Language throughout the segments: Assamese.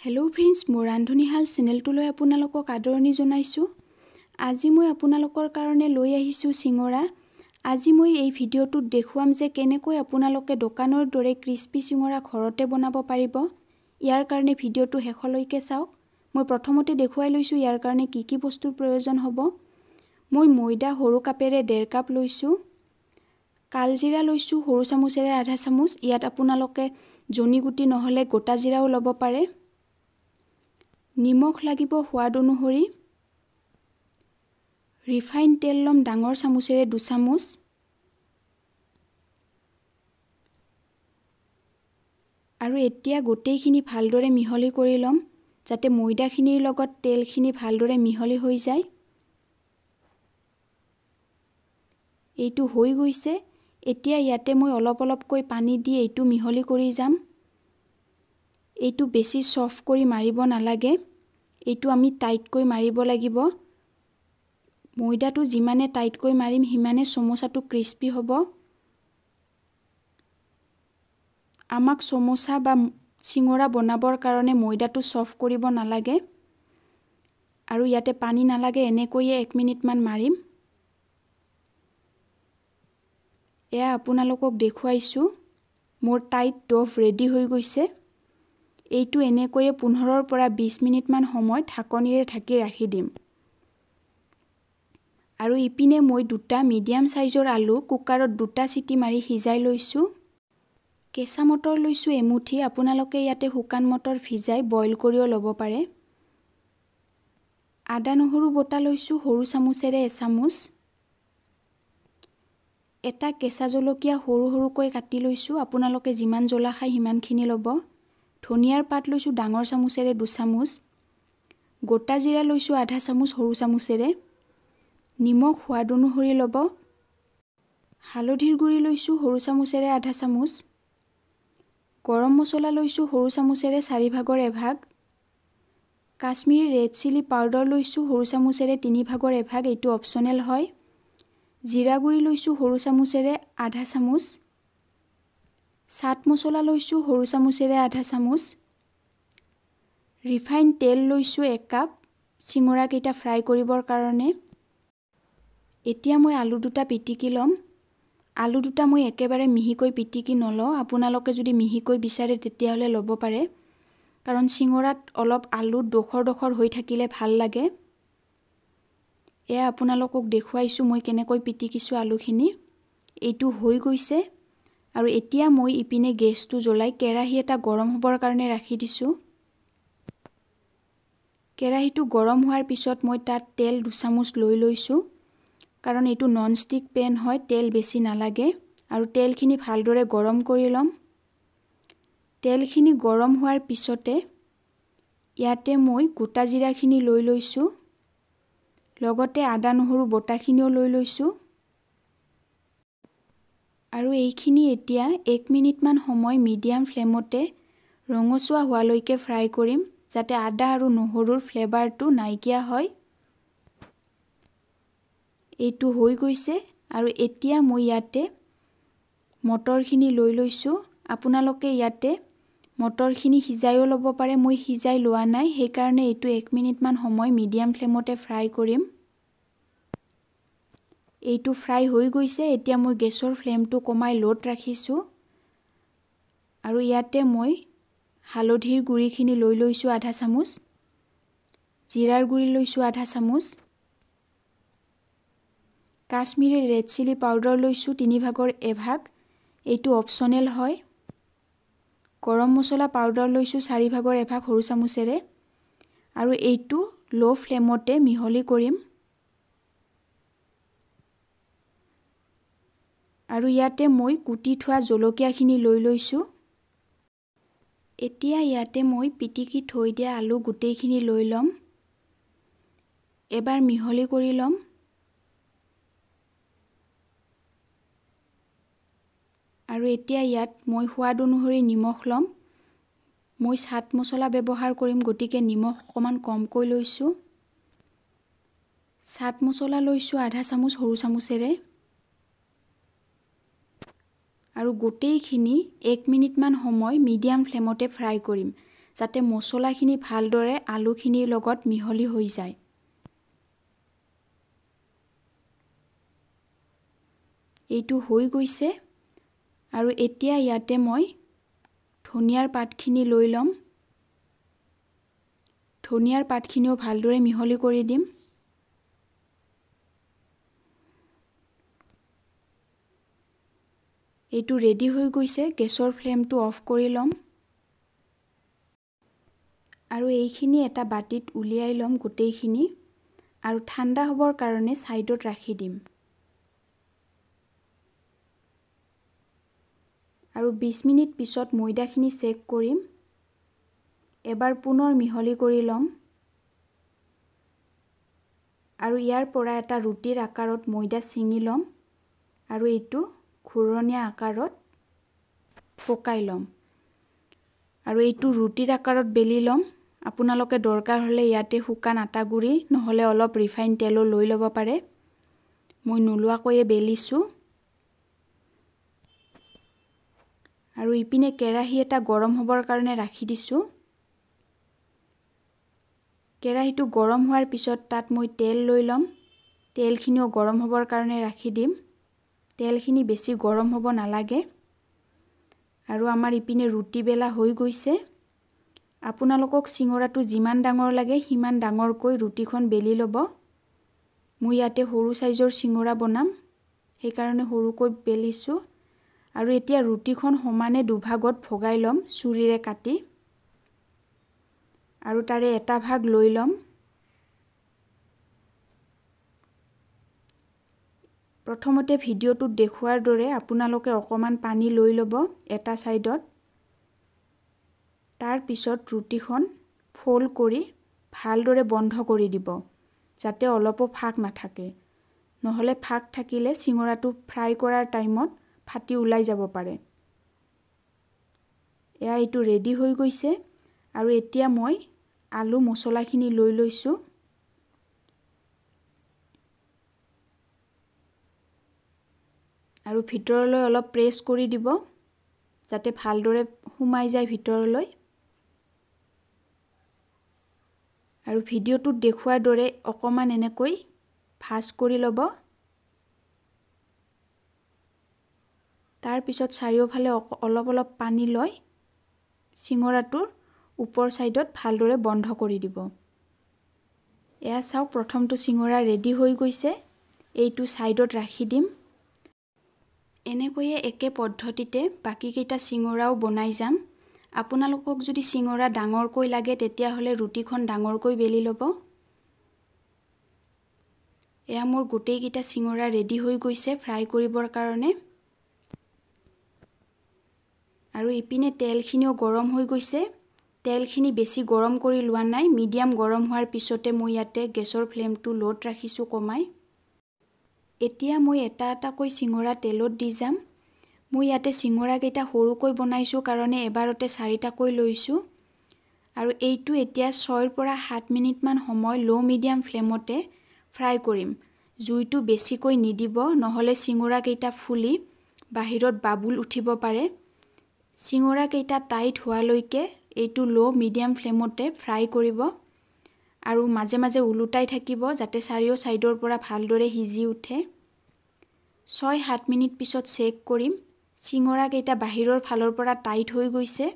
হেল্ল' ফ্ৰেণ্ডছ মোৰ ৰান্ধনীশাল চেনেলটোলৈ আপোনালোকক আদৰণি জনাইছোঁ। আজি মই আপোনালোকৰ কাৰণে লৈ আহিছোঁ চিঙৰা। আজি মই এই ভিডিঅ'টোত দেখুৱাম যে কেনেকৈ আপোনালোকে দোকানৰ দৰে ক্ৰিস্পি চিঙৰা ঘৰতে বনাব পাৰিব। ইয়াৰ কাৰণে ভিডিঅ'টো শেষলৈকে চাওক। মই প্ৰথমতে দেখুৱাই লৈছোঁ ইয়াৰ কাৰণে কি কি বস্তুৰ প্ৰয়োজন হ'ব। মই ময়দা সৰু কাপেৰে ডেৰ কাপ লৈছোঁ। কালজিৰা লৈছোঁ সৰু চামুচেৰে আধা চামুচ। ইয়াত আপোনালোকে জনি গুটি নহ'লে গোটা জিৰাও ল'ব পাৰে। নিমখ লাগিব সোৱাদ অনুসৰি। ৰিফাইন তেল ল'ম ডাঙৰ চামুচেৰে দুচামুচ। আৰু এতিয়া গোটেইখিনি ভালদৰে মিহলি কৰি ল'ম যাতে ময়দাখিনিৰ লগত তেলখিনি ভালদৰে মিহলি হৈ যায়। এইটো হৈ গৈছে এতিয়া ইয়াতে মই অলপ অলপকৈ পানী দি এইটো মিহলি কৰি যাম। এইটো বেছি চফ্ট কৰি মাৰিব নালাগে। এইটো আমি টাইটকৈ মাৰিব লাগিব। ময়দাটো যিমানে টাইটকৈ মাৰিম সিমানে চমোচাটো ক্ৰিস্পি হ'ব। আমাক চমোচা বা চিঙৰা বনাবৰ কাৰণে ময়দাটো চফ্ট কৰিব নালাগে। আৰু ইয়াতে পানী নালাগে এনেকৈয়ে এক মিনিটমান মাৰিম। এয়া আপোনালোকক দেখুৱাইছোঁ। মোৰ টাইট ডভ ৰেডি হৈ গৈছে। এইটো এনেকৈয়ে পোন্ধৰৰ পৰা বিছ মিনিটমান সময় ঢাকনিৰে ঢাকি ৰাখি দিম। আৰু ইপিনে মই দুটা মিডিয়াম চাইজৰ আলু কুকাৰত দুটা চিটি মাৰি সিজাই লৈছোঁ। কেঁচা মটৰ লৈছোঁ এমুঠি আপোনালোকে ইয়াতে শুকান মটৰ ভিজাই বইল কৰিও ল'ব পাৰে। আদা নহৰু বটা লৈছোঁ সৰু চামুচেৰে এচামুচ। এটা কেঁচা জলকীয়া সৰু সৰুকৈ কাটি লৈছোঁ আপোনালোকে যিমান জ্বলা খায় সিমানখিনি ল'ব। ধনিয়াৰ পাত লৈছোঁ ডাঙৰ চামুচেৰে দুচামুচ গোটা জিৰা লৈছোঁ আধা চামুচ সৰু চামুচেৰে নিমখ সোৱাদ অনুসৰি ল'ব হালধিৰ গুড়ি লৈছোঁ সৰু চামুচেৰে আধা চামুচ গৰম মছলা লৈছোঁ সৰু চামুচেৰে চাৰিভাগৰ এভাগ কাশ্মীৰী ৰেড চিলি পাউডাৰ লৈছোঁ সৰু চামুচেৰে তিনিভাগৰ এভাগ এইটো অপশ্যনেল হয় জিৰা গুড়ি লৈছোঁ সৰু চামুচেৰে আধা চামুচ চাট মছলা লৈছোঁ সৰু চামুচেৰে আধা চামুচ। ৰিফাইন তেল লৈছোঁ এক কাপ চিঙৰাকেইটা ফ্ৰাই কৰিবৰ কাৰণে। এতিয়া মই আলু দুটা পিটিকি ল'ম। আলু দুটা মই একেবাৰে মিহিকৈ পিটিকি নলওঁ আপোনালোকে যদি মিহিকৈ বিচাৰে তেতিয়াহ'লে ল'ব পাৰে। কাৰণ চিঙৰাত অলপ আলু ডোখৰ ডোখৰ হৈ থাকিলে ভাল লাগে। এয়া আপোনালোকক দেখুৱাইছোঁ মই কেনেকৈ পিটিকিছোঁ আলুখিনি। এইটো হৈ গৈছে। আৰু এতিয়া মই ইপিনে গেছটো জ্বলাই কেৰাহী এটা গৰম হ'বৰ কাৰণে ৰাখি দিছোঁ। কেৰাহীটো গৰম হোৱাৰ পিছত মই তাত তেল দুচামুচ লৈ লৈছোঁ। কাৰণ এইটো নন ষ্টিক পেন হয় তেল বেছি নালাগে। আৰু তেলখিনি ভালদৰে গৰম কৰি ল'ম। তেলখিনি গৰম হোৱাৰ পিছতে ইয়াতে মই গোটা জিৰাখিনি লৈ লৈছোঁ। লগতে আদা নহৰু বটাখিনিও লৈ লৈছোঁ। আৰু এইখিনি এতিয়া এক মিনিটমান সময় মিডিয়াম ফ্লেমতে ৰঙচুৱা হোৱালৈকে ফ্ৰাই কৰিম যাতে আদা আৰু নহৰুৰ ফ্লেভাৰটো নাইকিয়া হয়। এইটো হৈ গৈছে আৰু এতিয়া মই ইয়াতে মটৰখিনি লৈ লৈছোঁ। আপোনালোকে ইয়াতে মটৰখিনি সিজাইও ল'ব পাৰে। মই সিজাই লোৱা নাই সেইকাৰণে এইটো এক মিনিটমান সময় মিডিয়াম ফ্লেমতে ফ্ৰাই কৰিম। এইটো ফ্ৰাই হৈ গৈছে এতিয়া মই গেছৰ ফ্লেমটো কমাই ল'ত ৰাখিছোঁ। আৰু ইয়াতে মই হালধিৰ গুড়িখিনি লৈ লৈছোঁ আধা চামুচ জিৰাৰ গুড়ি লৈছোঁ আধা চামুচ কাশ্মীৰী ৰেড চিলি পাউডাৰ লৈছোঁ তিনিভাগৰ এভাগ এইটো অপশ্যনেল হয়। গৰম মছলা পাউডাৰ লৈছোঁ চাৰিভাগৰ এভাগ সৰু চামুচেৰে। আৰু এইটো ল' ফ্লেমতে মিহলি কৰিম। আৰু ইয়াতে মই কুটি থোৱা জলকীয়াখিনি লৈ লৈছোঁ। এতিয়া ইয়াতে মই পিটিকি থৈ দিয়া আলু গোটেইখিনি লৈ ল'ম। এবাৰ মিহলি কৰি ল'ম। আৰু এতিয়া ইয়াত মই সোৱাদ অনুসৰি নিমখ ল'ম। মই চাট মছলা ব্যৱহাৰ কৰিম গতিকে নিমখ অকণমান কমকৈ লৈছোঁ। চাট মছলা লৈছোঁ আধা চামুচ সৰু চামুচেৰে। আৰু গোটেইখিনি এক মিনিটমান সময় মিডিয়াম ফ্লেমতে ফ্ৰাই কৰিম যাতে মছলাখিনি ভালদৰে আলুখিনিৰ লগত মিহলি হৈ যায়। এইটো হৈ গৈছে আৰু এতিয়া ইয়াতে মই ধনিয়াৰ পাতখিনি লৈ ল'ম। ধনিয়াৰ পাতখিনিও ভালদৰে মিহলি কৰি দিম। এইটো ৰেডি হৈ গৈছে গেছৰ ফ্লেমটো অফ কৰি ল'ম। আৰু এইখিনি এটা বাতিত উলিয়াই ল'ম গোটেইখিনি আৰু ঠাণ্ডা হ'বৰ কাৰণে ছাইডত ৰাখি দিম। আৰু বিছ মিনিট পিছত ময়দাখিনি চেক কৰিম। এবাৰ পুনৰ মিহলি কৰি ল'ম। আৰু ইয়াৰ পৰা এটা ৰুটিৰ আকাৰত ময়দা ছিঙি ল'ম। আৰু এইটো ঘূৰণীয়া আকাৰত পকাই ল'ম। আৰু এইটো ৰুটিৰ আকাৰত বেলি ল'ম। আপোনালোকে দৰকাৰ হ'লে ইয়াতে শুকান আটা গুড়ি নহ'লে অলপ ৰিফাইন তেলো লৈ ল'ব পাৰে। মই নোলোৱাকৈয়ে বেলিছোঁ। আৰু ইপিনে কেৰাহী এটা গৰম হ'বৰ কাৰণে ৰাখি দিছোঁ। কেৰাহীটো গৰম হোৱাৰ পিছত তাত মই তেল লৈ ল'ম। তেলখিনিও গৰম হ'বৰ কাৰণে ৰাখি দিম। তেলখিনি বেছি গৰম হ'ব নালাগে। আৰু আমাৰ ইপিনে ৰুটি বেলা হৈ গৈছে। আপোনালোকক চিঙৰাটো যিমান ডাঙৰ লাগে সিমান ডাঙৰকৈ ৰুটিখন বেলি ল'ব। মই ইয়াতে সৰু চাইজৰ চিঙৰা বনাম সেইকাৰণে সৰুকৈ বেলিছোঁ। আৰু এতিয়া ৰুটিখন সমানে দুভাগত ভগাই ল'ম চুৰিৰে কাটি। আৰু তাৰে এটা ভাগ লৈ ল'ম। প্ৰথমতে ভিডিঅ'টোত দেখুওৱাৰ দৰে আপোনালোকে অকণমান পানী লৈ ল'ব এটা ছাইডত। তাৰপিছত ৰুটিখন ফ'ল্ড কৰি ভালদৰে বন্ধ কৰি দিব যাতে অলপো ফাক নাথাকে। নহ'লে ফাক থাকিলে চিঙৰাটো ফ্ৰাই কৰাৰ টাইমত ফাটি ওলাই যাব পাৰে। এয়া এইটো ৰেডি হৈ গৈছে আৰু এতিয়া মই আলু মছলাখিনি লৈ লৈছোঁ। আৰু ভিতৰলৈ অলপ প্ৰেছ কৰি দিব যাতে ভালদৰে সোমাই যায় ভিতৰলৈ। আৰু ভিডিঅ'টোত দেখুওৱাৰ দৰে অকণমান এনেকৈ ভাজ কৰি ল'ব। তাৰপিছত চাৰিওফালে অলপ অলপ পানী লৈ চিঙৰাটোৰ ওপৰ ছাইডত ভালদৰে বন্ধ কৰি দিব। এয়া চাওক প্ৰথমটো চিঙৰা ৰেডি হৈ গৈছে। এইটো ছাইডত ৰাখি দিম। এনেকৈয়ে একে পদ্ধতিতে বাকীকেইটা চিঙৰাও বনাই যাম। আপোনালোকক যদি চিঙৰা ডাঙৰকৈ লাগে তেতিয়াহ'লে ৰুটিখন ডাঙৰকৈ বেলি ল'ব। এয়া মোৰ গোটেইকেইটা চিঙৰা ৰেডি হৈ গৈছে ফ্ৰাই কৰিবৰ কাৰণে। আৰু ইপিনে তেলখিনিও গৰম হৈ গৈছে। তেলখিনি বেছি গৰম কৰি লোৱা নাই মিডিয়াম গৰম হোৱাৰ পিছতে মই ইয়াতে গেছৰ ফ্লেমটো ল'ত ৰাখিছোঁ কমাই। এতিয়া মই এটা এটাকৈ চিঙৰা তেলত দি যাম। মই ইয়াতে চিঙৰাকেইটা সৰুকৈ বনাইছোঁ কাৰণে এবাৰতে চাৰিটাকৈ লৈছোঁ। আৰু এইটো এতিয়া ছয়ৰ পৰা সাত মিনিটমান সময় ল' মিডিয়াম ফ্লেমতে ফ্ৰাই কৰিম। জুইটো বেছিকৈ নিদিব নহ'লে চিঙৰাকেইটা ফুলি বাহিৰত বাবুল উঠিব পাৰে। চিঙৰাকেইটা টাইট হোৱালৈকে এইটো ল' মিডিয়াম ফ্লেমতে ফ্ৰাই কৰিব। আৰু মাজে মাজে ওলোটাই থাকিব যাতে চাৰিও ছাইডৰ পৰা ভালদৰে সিজি উঠে। ছয় সাত মিনিট পিছত চেক কৰিম চিঙৰাকেইটা বাহিৰৰ ফালৰ পৰা টাইট হৈ গৈছে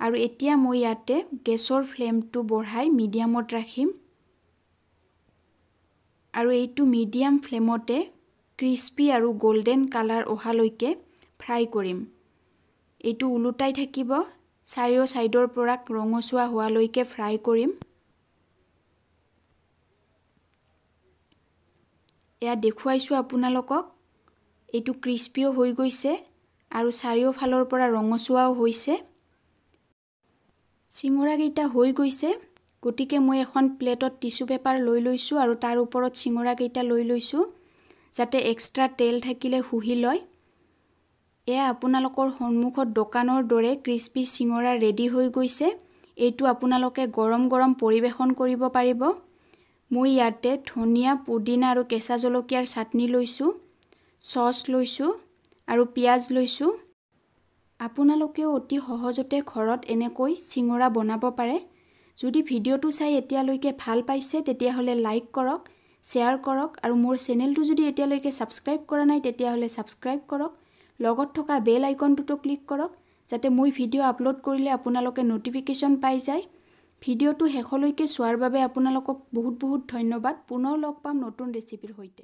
আৰু এতিয়া মই ইয়াতে গেছৰ ফ্লেমটো বঢ়াই মিডিয়ামত ৰাখিম। আৰু এইটো মিডিয়াম ফ্লেমতে ক্ৰিস্পি আৰু গল্ডেন কালাৰ অহালৈকে ফ্ৰাই কৰিম। এইটো ওলোটাই থাকিব চাৰিও ছাইডৰ পৰা ৰঙচুৱা হোৱালৈকে ফ্ৰাই কৰিম। এয়া দেখুৱাইছোঁ আপোনালোকক। এইটো ক্ৰিস্পিও হৈ গৈছে আৰু চাৰিওফালৰ পৰা ৰঙচুৱাও হৈছে। চিঙৰাকেইটা হৈ গৈছে গতিকে মই এখন প্লেটত টিচু পেপাৰ লৈ লৈছোঁ আৰু তাৰ ওপৰত চিঙৰাকেইটা লৈ লৈছোঁ যাতে এক্সট্ৰা তেল থাকিলে শুহি লয়। এয়া আপোনালোকৰ সন্মুখত দোকানৰ দৰে ক্ৰিস্পি চিঙৰা ৰেডি হৈ গৈছে। এইটো আপোনালোকে গৰম গৰম পৰিৱেশন কৰিব পাৰিব। মই ইয়াতে ধনিয়া পুদিনা আৰু কেঁচা জলকীয়াৰ চাটনি লৈছোঁ চচ লৈছোঁ আৰু পিঁয়াজ লৈছোঁ। আপোনালোকেও অতি সহজতে ঘৰত এনেকৈ চিঙৰা বনাব পাৰে। যদি ভিডিঅ'টো চাই এতিয়ালৈকে ভাল পাইছে তেতিয়াহ'লে লাইক কৰক শ্বেয়াৰ কৰক আৰু মোৰ চেনেলটো যদি এতিয়ালৈকে ছাবস্ক্ৰাইব কৰা নাই তেতিয়াহ'লে ছাবস্ক্ৰাইব কৰক। লগত থকা বেল আইকনটোতো ক্লিক কৰক যাতে মই ভিডিঅ' আপলোড কৰিলে আপোনালোকে ন'টিফিকেশ্যন পাই যায়। ভিডিঅ'টো শেষলৈকে চোৱাৰ বাবে আপোনালোকক বহুত বহুত ধন্যবাদ। পুনৰ লগ পাম নতুন ৰেচিপিৰ সৈতে।